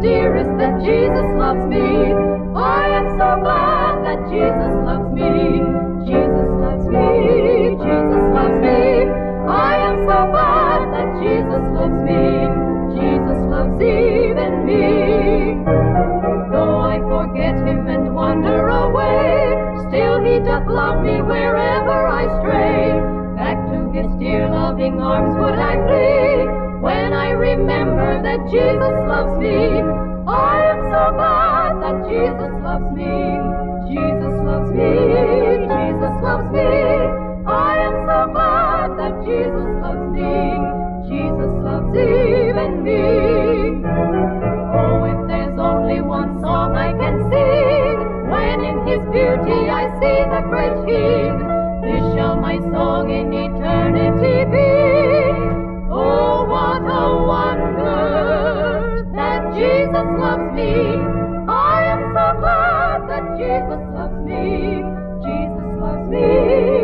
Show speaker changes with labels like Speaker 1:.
Speaker 1: dearest that Jesus loves me. I am so glad that Jesus loves me. Wander away, still he doth love me wherever I stray. Back to his dear loving arms would I flee when I remember that Jesus loves me. I am so glad that Jesus loves me. Jesus Jesus loves me. Jesus loves me.